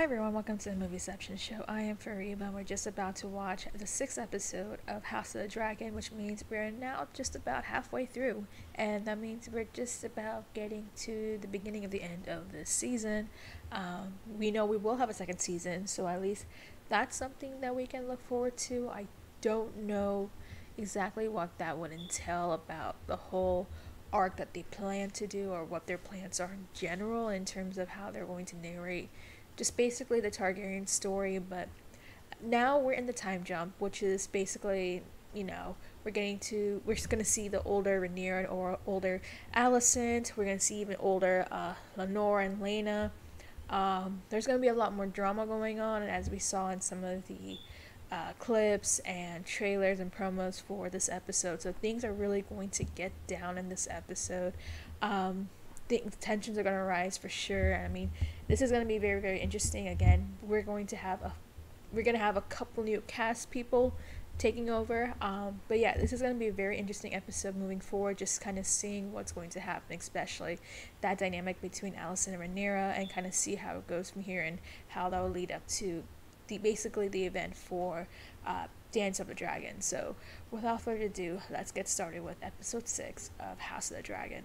Hi everyone, welcome to the Movieception Show. I am Fariba and we're just about to watch the sixth episode of House of the Dragon, which means we're now just about halfway through. And that means we're just about getting to the beginning of the end of this season. Um, we know we will have a second season, so at least that's something that we can look forward to. I don't know exactly what that would entail about the whole arc that they plan to do or what their plans are in general in terms of how they're going to narrate just basically the Targaryen story, but now we're in the time jump, which is basically, you know, we're getting to, we're just to see the older Rhaenyra and or older Alicent. We're to see even older uh, Laenor and Laena. Um, there's to be a lot more drama going on, as we saw in some of the uh, clips and trailers and promos for this episode. So things are really going to get down in this episode. Um, think tensions are going to rise for sure. I mean, this is going to be very very interesting. Again, we're going to have a we're going to have a couple new cast people taking over. Um, but yeah, this is going to be a very interesting episode moving forward. Just kind of seeing what's going to happen, especially that dynamic between Alicent and Rhaenyra, and kind of see how it goes from here and how that will lead up to the basically the event for uh, Dance of the Dragon. So without further ado, let's get started with episode six of House of the Dragon.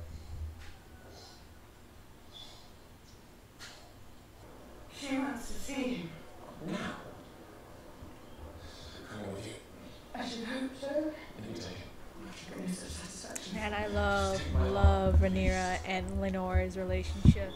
She wants to see him. Now. Coming with you. I should hope so. You take it. Give me such satisfaction. Man, I love love Rhaenyra and Laenor's relationship.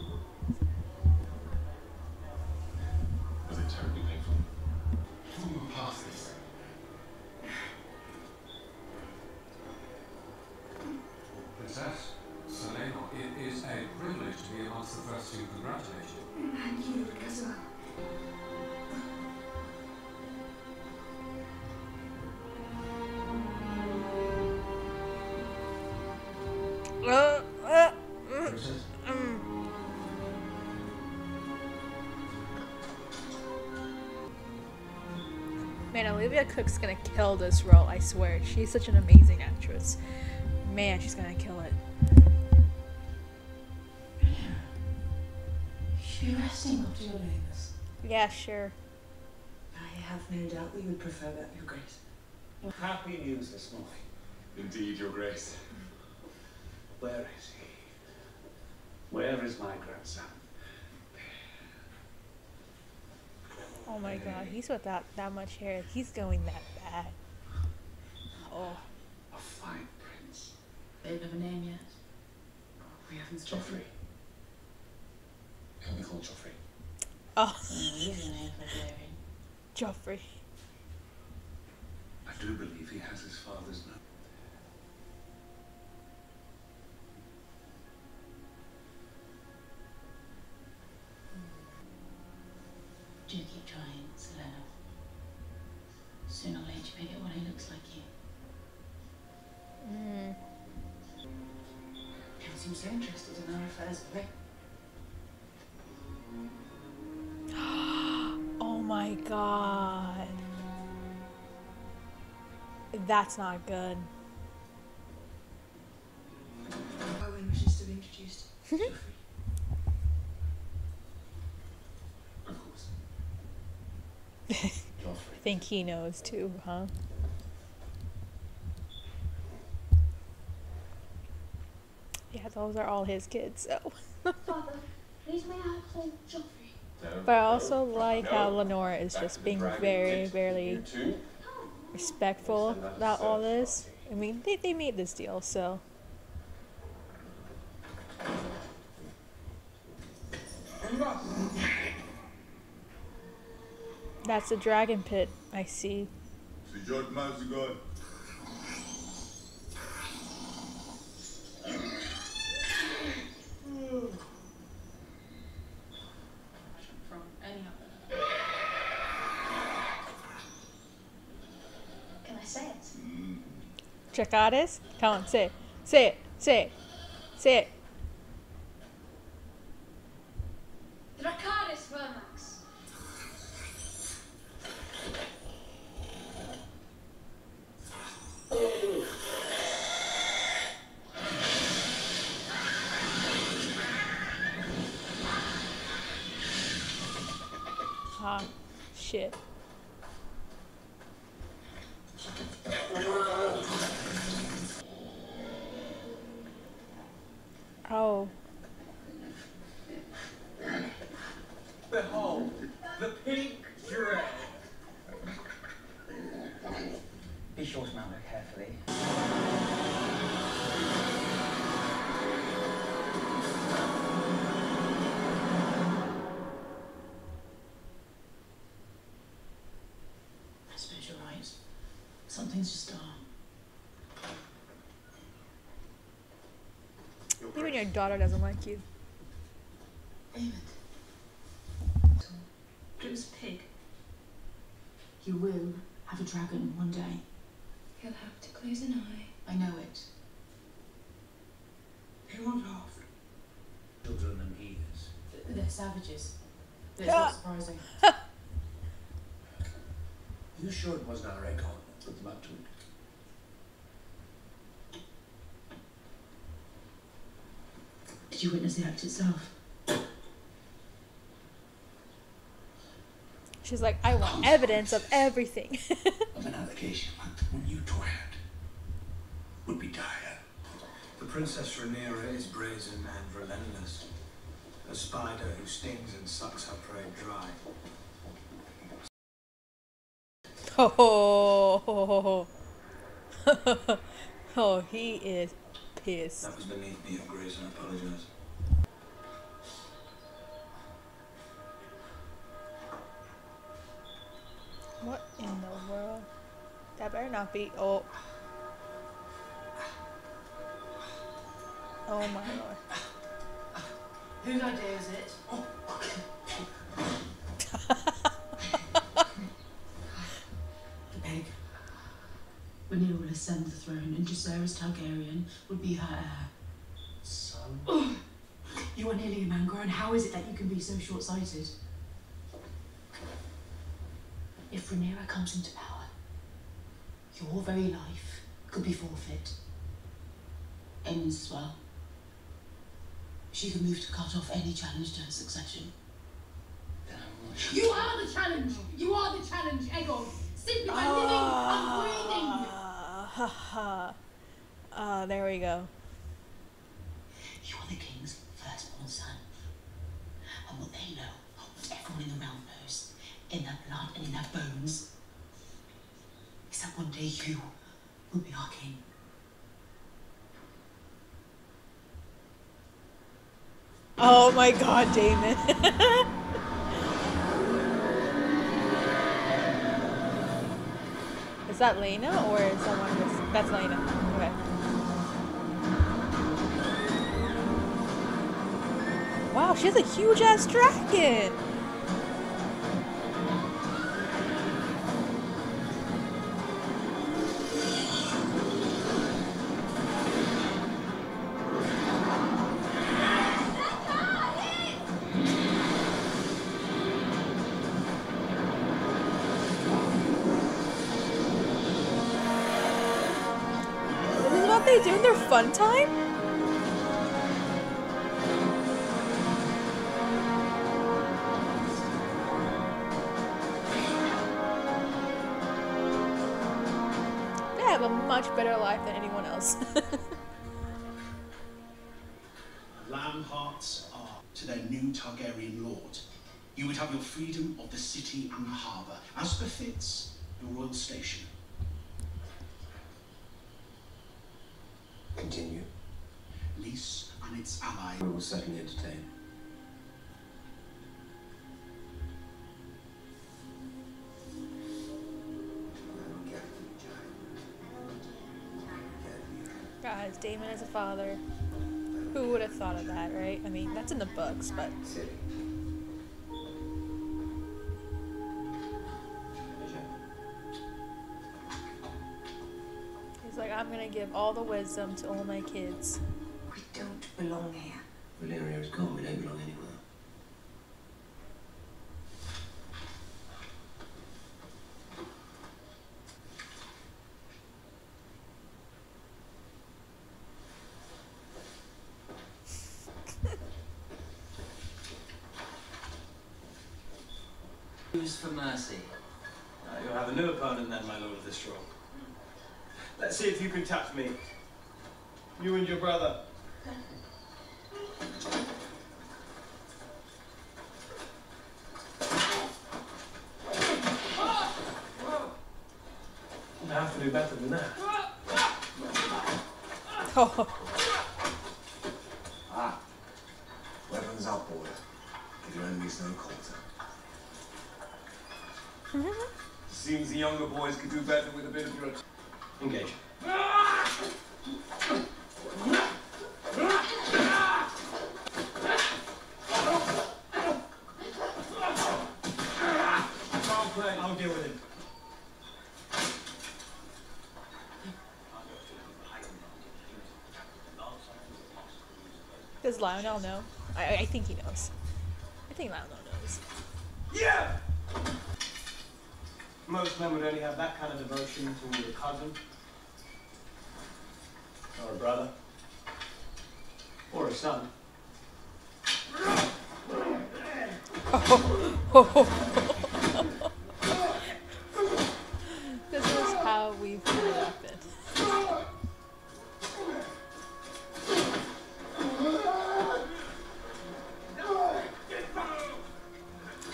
Olivia Cooke's gonna kill this role, I swear. She's such an amazing actress. Man, she's gonna kill it. Should be resting after your labours. Yeah, sure. I have no doubt that you would prefer that, Your Grace. Happy news this morning. Indeed, Your Grace. Where is he? Where is my grandson? Oh my god, he's without that much hair. He's going that bad. Oh. A fine prince. Babe of a name yet? We haven't Joffrey. He'll be called Joffrey. Oh, He's a name for Daring. Joffrey. I do believe he has his father's note. Oh my god. That's not good. Owen wishes to be introduced. Of think he knows too, huh? Yeah, those are all his kids, so. Father, please may I call Joffrey? No, But I no, also like how no. Laenor is Back just being very, very respectful about all this. I mean, they, they made this deal, so. That's the dragon pit, I see. C'est George Mazagon. From any other. Dracarys? Come on, say it. Say it. Say it. Say it. Something's just gone. Even your daughter doesn't like you. David. It was a pig. You will have a dragon one day. He'll have to close an eye. I know it. Anyone laughed? Children and heathens. They're savages. It's Ah. not surprising. You sure it wasn't our Aegon that put them up? Did you witness the act itself? She's like, I want evidence of everything. Of an allegation like the one you two had would be dire. Uh, the Princess Rhaenyra is brazen and relentless. A spider who stings and sucks her prey dry. Oh, oh, he is pissed. That was beneath me, Your Grace, and I apologize. What in the world? That better not be. Oh. Oh my lord. Whose idea is it? Oh. Rhaenyra will ascend the throne, and Jacaerys Targaryen would be her heir. Son. You are nearly a man grown. How is it that you can be so short-sighted? If Rhaenyra comes into power, your very life could be forfeit. Aemond's as well. She could move to cut off any challenge to her succession. Then I will You are the challenge! You are the challenge, Aegon! Simply by living and breathing! Ah, ha ha. Ah, there we go. You are the king's firstborn son. And what they know, what everyone in the realm knows, in their blood and in their bones, is that one day you will be our king. Oh my god, Daemon. is that Laena or is someone else? That's Laena. Okay. Wow, she has a huge ass dragon. What they do in their fun time? They have a much better life than anyone else. Lamb hearts are to their new Targaryen lord. You would have your freedom of the city and the harbour, as befits your royal station. Continue. Lys and its ally We will certainly entertain. Guys, Daemon as a father. Who would have thought of that, right? I mean, that's in the books, but he's like, I'm gonna give all the wisdom to all my kids. We don't belong here. Valyria is gone. We don't belong anywhere. Who's for mercy? Uh, you'll have a new opponent then, my lord of this role. Let's see if you can touch me. You and your brother. You have to do better than that. Oh, Ah. Weapons up, boy. Give your enemies no quarter. Seems the younger boys could do better with a bit of your... Engage. Can't play, I'll deal with him. does Lyonel know? I, I think he knows. I think Lyonel knows. Yeah! Most men would only have that kind of devotion to a cousin. Or a brother. Or a son. this is how we've grew up in.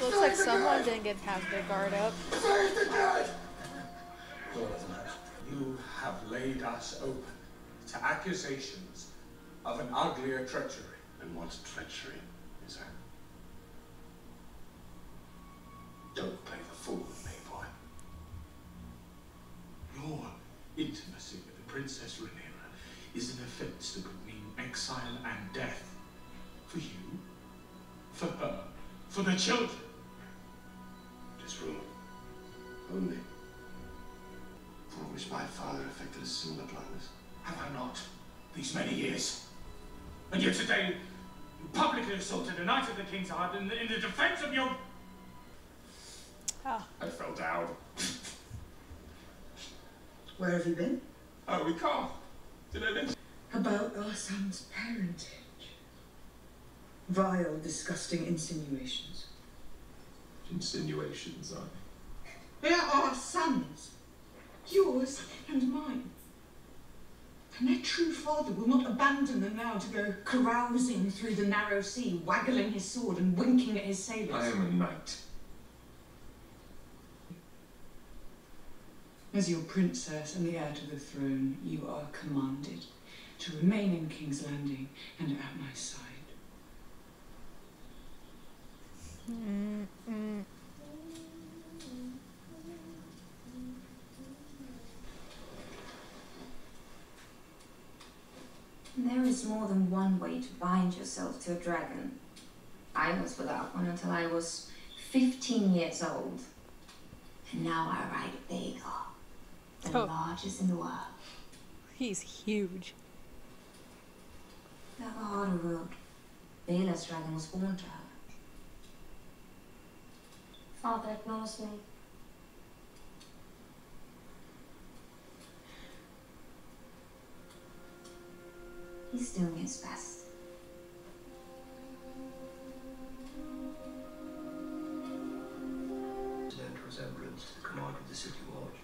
Looks like someone didn't get half their guard up. Have laid us open to accusations of an uglier treachery. And what treachery, is that? Don't play the fool with me, boy. Your intimacy with the Princess Rhaenyra is an offense that would mean exile and death. For you, for her, for the children. This room. Only. I wish my father affected a similar blindness. Have I not, these many years? And yet today, you publicly assaulted a knight of the Kingsguard in the, in the defense of your... Ah. I fell down. Where have you been? Oh, we can't. Did I mention? About our son's parentage. Vile, disgusting insinuations. Insinuations, are They are our sons. Yours and mine. And their true father will not abandon them now to go carousing through the narrow sea, waggling his sword and winking at his sailors. I am a knight. As your princess and the heir to the throne, you are commanded to remain in King's Landing and at my side. Mm, mm. There is more than one way to bind yourself to a dragon. I was without one until I was 15 years old. And now I ride a Vhagar, the Oh. largest in the world. He's huge. Never harder ruled. Baela's dragon was born to her. Father ignores me. He's doing his best. Stand resemblance to the commander of the city watch.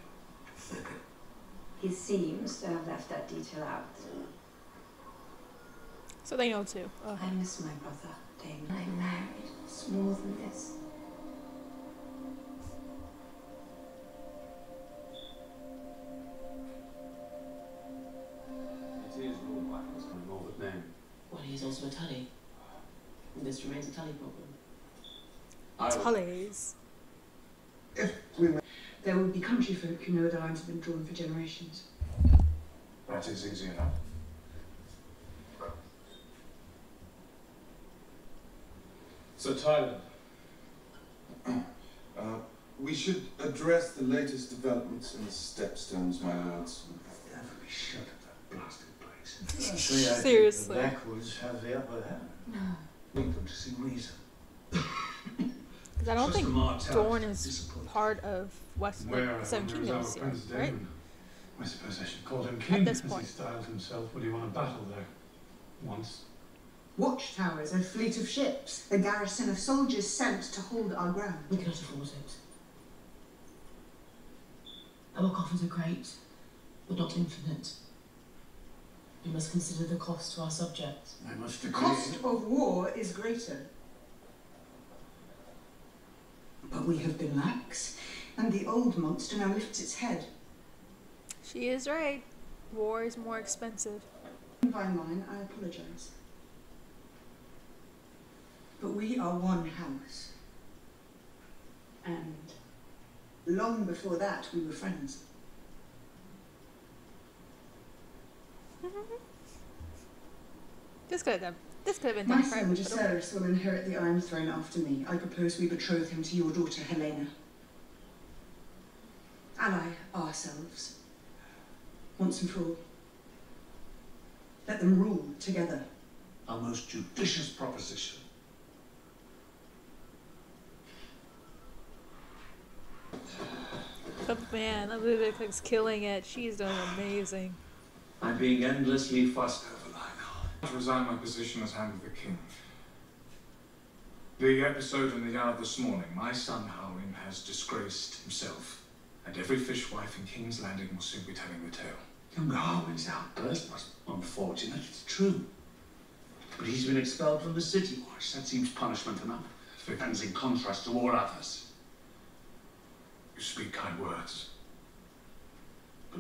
He seems to have left that detail out. So they know too. Ugh. I miss my brother, Daemon. I'm married. It's more than this. And this remains a tully problem. Tullies. There will be country folk who know the lines have been drawn for generations. That is easy enough. So, Tyler, Uh, we should address the latest developments in the stepstones, my lords. shut at that blasted place. Actually, I think Seriously. the Blackwoods have the upper hand. Lead them to see reason. Because I don't think a Dorne is part of West Where like, Seven Kingdoms yet, right? Daemon? I suppose I should call him king, this as he styled himself when he want a battle there. Once. Watchtowers, a fleet of ships, a garrison of soldiers sent to hold our ground. We cannot afford it. Our coffers are great, but not infinite. We must consider the cost to our subjects. I must The agree. cost of war is greater. But we have been lax, and the old monster now lifts its head. She is right. War is more expensive. By mine, I apologize. But we are one house. And long before that, we were friends. Mm-hmm. This could have done. This could have been My done son, forever. but will inherit the Iron Throne after me. I propose we betroth him to your daughter, Helaena. Ally ourselves. Once and for all. Let them rule together. A most judicious proposition. But man, Elizabeth is killing it. She's doing amazing. I'm being endlessly fussed over Lyonel. to resign my position as Hand of the King. The episode in the yard this morning, my son Harwin has disgraced himself, and every fishwife in King's Landing will soon be telling the tale. Young Harwin's outburst was unfortunate, it's true. But he's been expelled from the city watch. That seems punishment enough. Stands in contrast to all others. You speak kind words,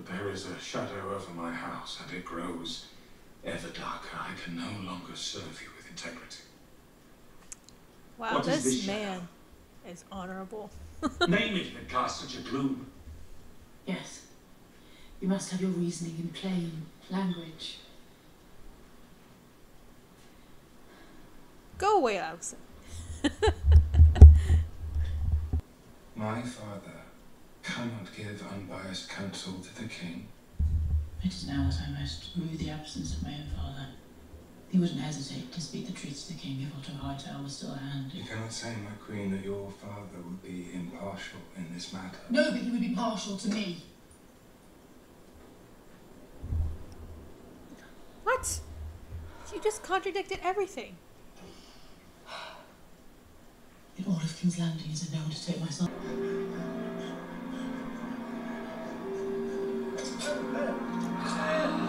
but there is a shadow over my house, and it grows ever darker. I can no longer serve you with integrity. Wow, What is this this shadow? man is honorable. Name it that casts such a gloom. Yes. You must have your reasoning in plain language. Go away, Alicent. My father cannot give unbiased counsel to the king. It is now that I must rue the absence of my own father. He wouldn't hesitate to speak the truth to the king if Otto Hightower was still at hand. You cannot say, my queen, that your father would be impartial in this matter. No, but he would be partial to me. What? You just contradicted everything. In all of King's Landing is no one to take my はい。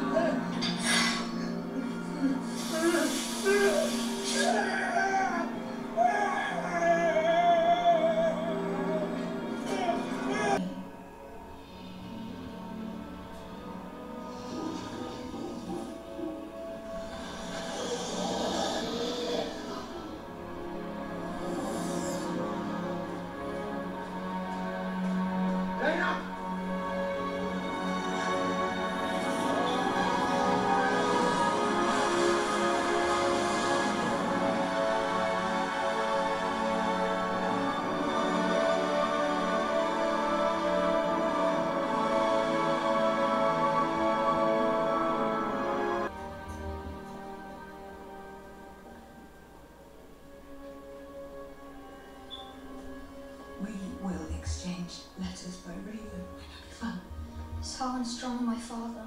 Is Harwin strong my father?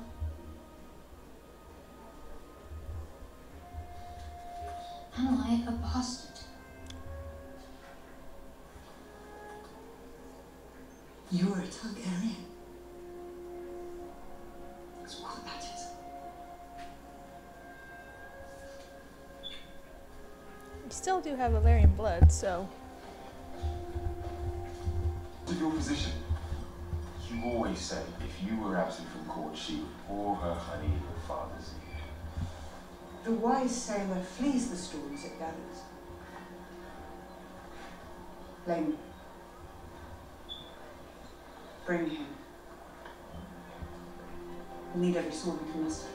Am I a bastard? You are a Targaryen. That's what matters. You still do have Velaryon blood, so. To your position, you always said if you were absent from court, she would pour her honey in your father's ear. The wise sailor flees the storms it gathers. Blame Bring him. We need every sword we can muster.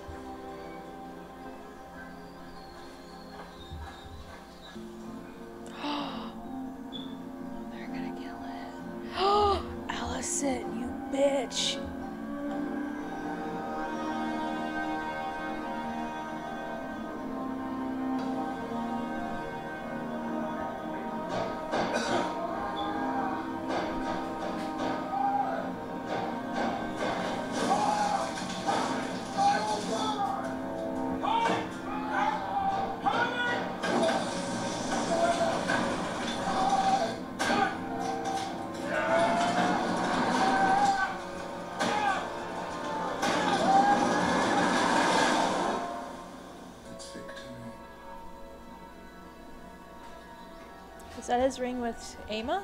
That his ring with Aemma?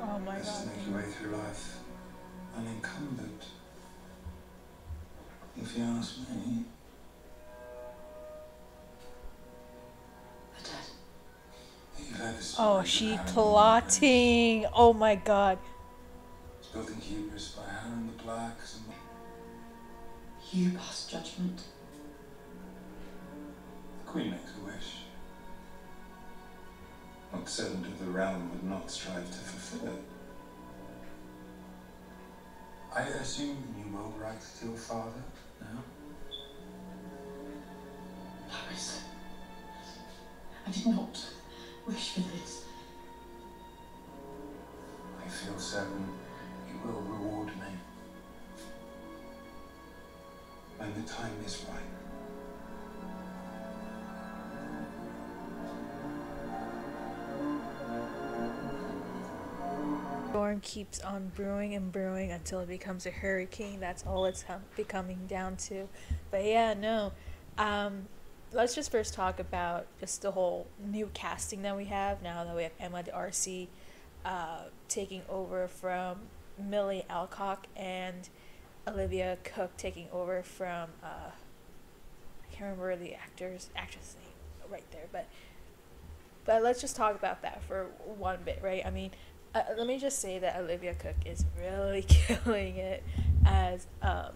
Oh my Just god. make your way through life unencumbered. If you ask me. But Dad, You've heard the Oh, she plotting. Oh my god. Hubris by Harren the Black. Some... you pass judgment. The Queen makes a wish. Not servant of the realm would not strive to fulfill it? I assume you will write to your father now? Paris, I did not wish for this. I feel certain will reward me. When the time is right. Storm keeps on brewing and brewing until it becomes a hurricane. That's all it's becoming down to. But yeah, no. Um, let's just first talk about just the whole new casting that we have now that we have Emma D'Arcy uh, taking over from Milly Alcock and Olivia Cooke taking over from uh, I can't remember the actor's actress name right there, but but let's just talk about that for one bit, right? I mean, uh, let me just say that Olivia Cooke is really killing it as um,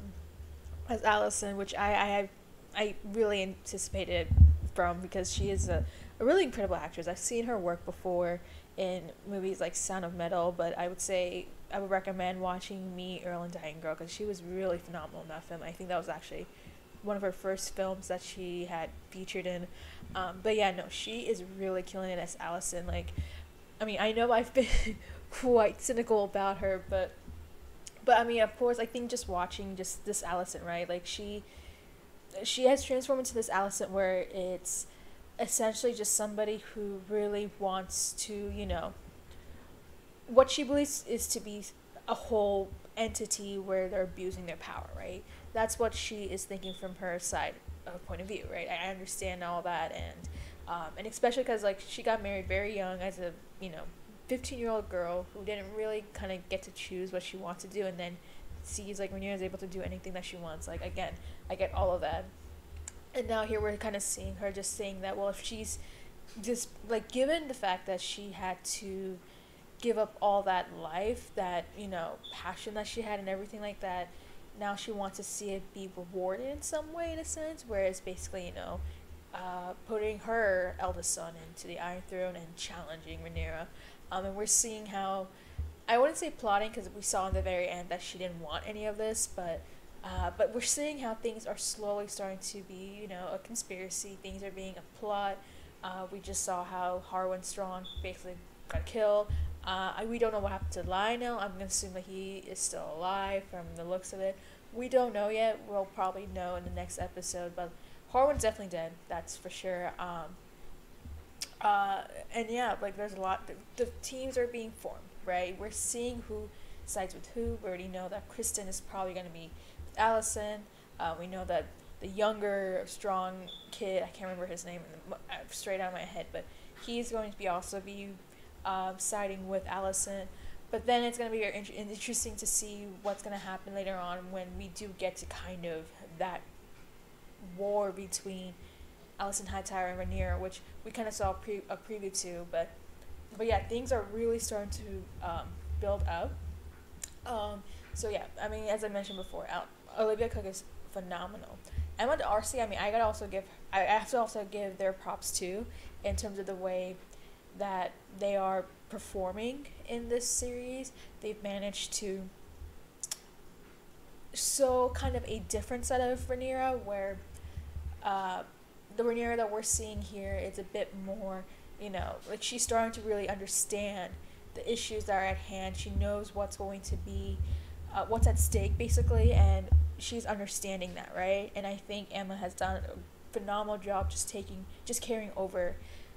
as Alicent, which I I have I really anticipated from because she is a, a really incredible actress. I've seen her work before in movies like Sound of Metal, but I would say I would recommend watching Me, Earl, and Dying Girl because she was really phenomenal in that film. I think that was actually one of her first films that she had featured in. Um, but yeah, no, she is really killing it as Alicent. Like, I mean, I know I've been quite cynical about her, but but I mean, of course, I think just watching just this Alicent, right? Like she she has transformed into this Alicent where it's essentially just somebody who really wants to, you know, what she believes is to be a whole entity where they're abusing their power, right? That's what she is thinking from her side of point of view, right? I I understand all that, and um, and especially because like she got married very young as a you know, fifteen year old girl who didn't really kind of get to choose what she wants to do, and then sees like Rhaenyra is able to do anything that she wants. Like again, I get all of that, and now here we're kind of seeing her just saying that well, if she's just like given the fact that she had to give up all that life, that you know, passion that she had, and everything like that. Now she wants to see it be rewarded in some way, in a sense. Whereas basically, you know, uh, putting her eldest son into the Iron Throne and challenging Rhaenyra. Um, and we're seeing how I wouldn't say plotting because we saw in the very end that she didn't want any of this, but uh, but we're seeing how things are slowly starting to be, you know, a conspiracy. Things are being a plot. Uh, we just saw how Harwin Strong basically got killed. Uh, I, we don't know what happened to Lyonel. I'm gonna assume that he is still alive from the looks of it. We don't know yet. We'll probably know in the next episode, but Harwin's definitely dead. That's for sure. Um, uh, and yeah, like there's a lot. The, the teams are being formed, right? We're seeing who sides with who. We already know that Criston is probably going to be Alicent. Uh, we know that the younger, strong kid, I can't remember his name uh, straight out of my head, but he's going to be also be um, siding with Alicent. But then it's going to be interesting to see what's going to happen later on when we do get to kind of that war between Alicent Hightower and Rhaenyra, which we kind of saw a, pre- a preview to, but but yeah, things are really starting to um, build up. Um, so yeah, I mean, as I mentioned before, Al- Olivia Cooke is phenomenal. Emma D'Arcy, I mean, I gotta also give, I have to also give their props too, in terms of the way that they are performing in this series. They've managed to show kind of a different set of Rhaenyra, where uh, the Rhaenyra that we're seeing here is a bit more, you know, like she's starting to really understand the issues that are at hand. She knows what's going to be, uh, what's at stake, basically, and she's understanding that, right? And I think Emma has done a phenomenal job just taking, just carrying over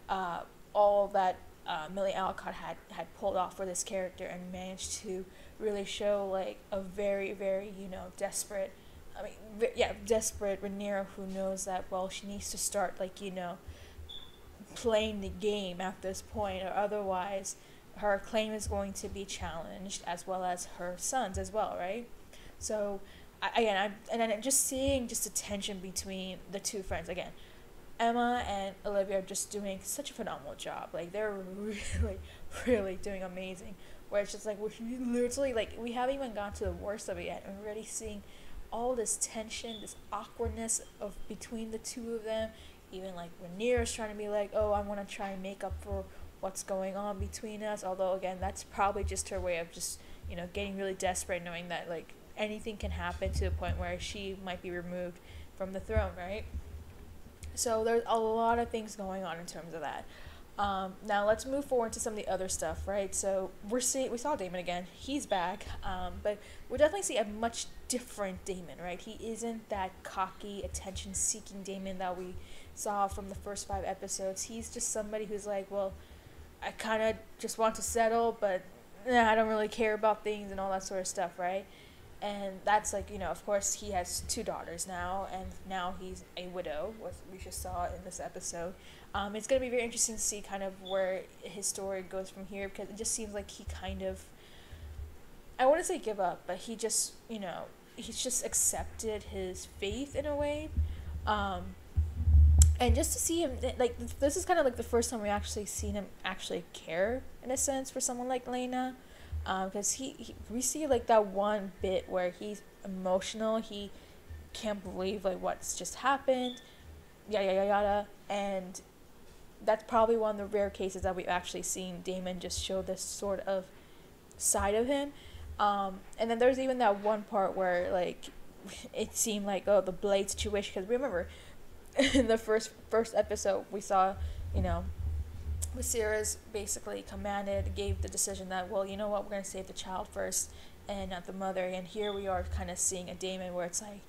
uh, all that uh, Milly Alcock had, had pulled off for this character and managed to really show like a very very you know desperate I mean v- yeah desperate Rhaenyra who knows that well she needs to start like you know playing the game at this point or otherwise her claim is going to be challenged as well as her sons as well right? So I, again I and then just seeing just the tension between the two friends again Emma and Olivia are just doing such a phenomenal job. Like they're really really doing amazing. Where it's just like we're literally like we haven't even gotten to the worst of it yet we're already seeing all this tension this awkwardness of between the two of them. Even like Rhaenyra's trying to be like oh I want to try and make up for what's going on between us although again that's probably just her way of just you know getting really desperate knowing that like anything can happen to the point where she might be removed from the throne right so there's a lot of things going on in terms of that um, now let's move forward to some of the other stuff, right? So we're seeing we saw Daemon again. He's back, um, but we definitely see a much different Daemon, right? He isn't that cocky, attention-seeking Daemon that we saw from the first five episodes. He's just somebody who's like, well, I kind of just want to settle, but I don't really care about things and all that sort of stuff, right? And that's like you know, of course, he has two daughters now, and now he's a widow, what we just saw in this episode. Um, it's going to be very interesting to see kind of where his story goes from here because it just seems like he kind of, I wouldn't say give up, but he just, you know, he's just accepted his faith in a way. Um, and just to see him, like, this is kind of like the first time we actually seen him actually care, in a sense, for someone like Laena. Because um, he, he, we see, like, that one bit where he's emotional, he can't believe, like, what's just happened, yada, yada, yada. And that's probably one of the rare cases that we've actually seen daemon just show this sort of side of him. Um, and then there's even that one part where like it seemed like oh the blade situation because remember in the first first episode we saw you know Viserys basically commanded gave the decision that well you know what we're gonna save the child first and not the mother. And here we are kind of seeing a Daemon where it's like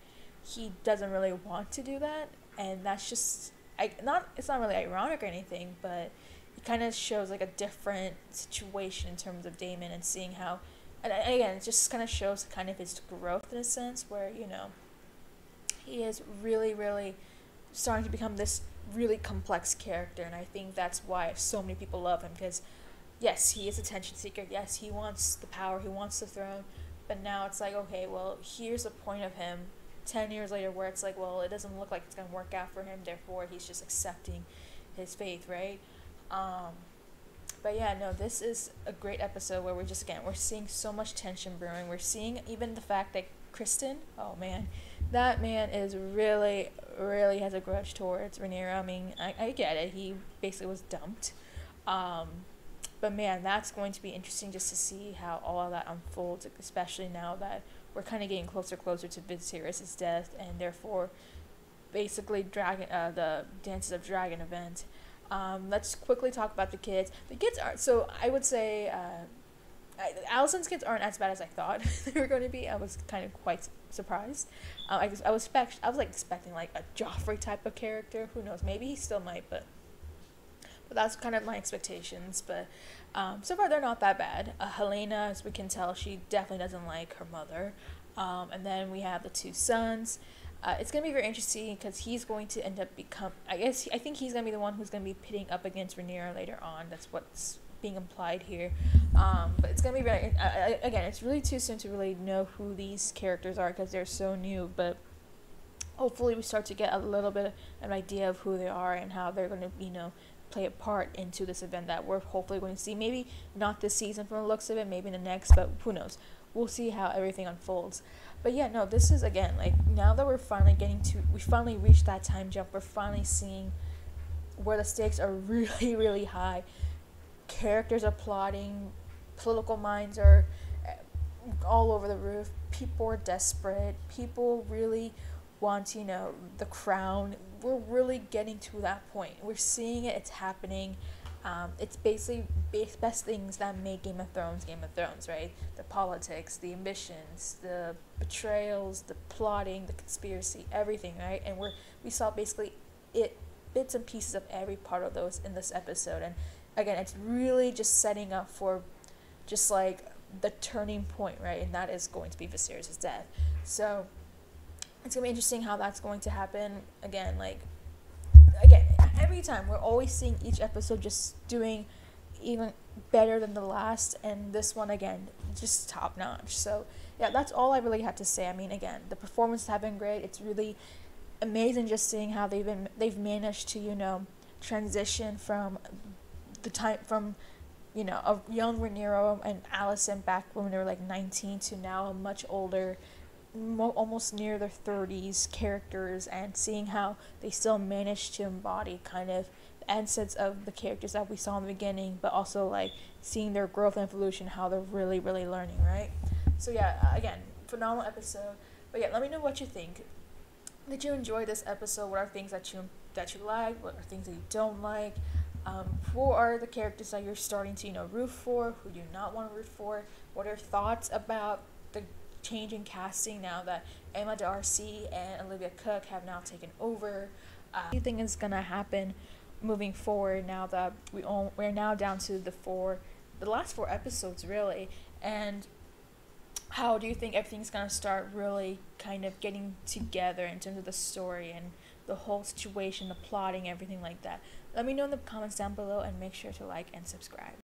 he doesn't really want to do that. And that's just I not it's not really ironic or anything, but it kind of shows like a different situation in terms of Daemon and seeing how, and again, it just kind of shows kind of his growth in a sense where you know he is really really starting to become this really complex character, and I think that's why so many people love him because yes, he is attention seeker. Yes, he wants the power, he wants the throne, but now it's like okay, well here's the point of him 10 years later where it's like, well, it doesn't look like it's to work out for him, therefore he's just accepting his faith, right? Um, but yeah, no, this is a great episode where we're just, again, we're seeing so much tension brewing. We're seeing even the fact that Criston, oh man, that man is really, really has a grudge towards Rhaenyra. I mean, I, I get it. He basically was dumped. Um, but man, that's going to be interesting just to see how all that unfolds, especially now that we're kind of getting closer closer to Viserys' death, and therefore, basically, dragon uh, the Dances of Dragon event. Um, let's quickly talk about the kids. The kids are so I would say uh, Alicent's kids aren't as bad as I thought they were going to be. I was kind of quite surprised. Uh, I, I was expect I was like expecting like a Joffrey type of character. Who knows? Maybe he still might, but but that's kind of my expectations. But um, so far, they're not that bad. Uh, Helaena, as we can tell, she definitely doesn't like her mother. Um, and then we have the two sons. Uh, it's gonna be very interesting because he's going to end up become. I guess I think he's gonna be the one who's gonna be pitting up against Rhaenyra later on. That's what's being implied here. Um, but it's gonna be very. Again, it's really too soon to really know who these characters are because they're so new. But hopefully, we start to get a little bit of an idea of who they are and how they're gonna, you know, play a part into this event that we're hopefully going to see. Maybe not this season from the looks of it, maybe in the next, but who knows? We'll see how everything unfolds. But yeah, no, this is again like now that we're finally getting to, we finally reached that time jump. We're finally seeing where the stakes are really, really high. Characters are plotting, political minds are eh, all over the roof. People are desperate. People really want, you know, the crown we're really getting to that point. We're seeing it, it's happening. Um, it's basically best things that make Game of Thrones Game of Thrones, right? The politics, the ambitions, the betrayals, the plotting, the conspiracy, everything, right? And we're we saw basically it bits and pieces of every part of those in this episode. And again, it's really just setting up for just like the turning point, right? And that is going to be Viserys' death. So it's gonna be interesting how that's going to happen. Again, like again, every time we're always seeing each episode just doing even better than the last, and this one again just top notch. So yeah, that's all I really have to say. I mean, again, the performances have been great. It's really amazing just seeing how they've been they've managed to you know transition from the time from you know a young Rhaenyra and Alicent back when they were like 19 to now a much older mo- almost near their 30s characters and seeing how they still managed to embody kind of the essence of the characters that we saw in the beginning but also like seeing their growth and evolution how they're really really learning right? So yeah uh, again phenomenal episode. But yeah let me know what you think. Did you enjoy this episode? What are things that you that you like? What are things that you don't like um, who are the characters that you're starting to you know root for who do you not want to root for what are your thoughts about the change in casting now that Emma Darcy and Olivia Cooke have now taken over. Uh, what do you think is gonna happen moving forward now that we all, we're now down to the four, the last four episodes really, and how do you think everything's gonna start really kind of getting together in terms of the story and the whole situation, the plotting, everything like that? Let me know in the comments down below and make sure to like and subscribe.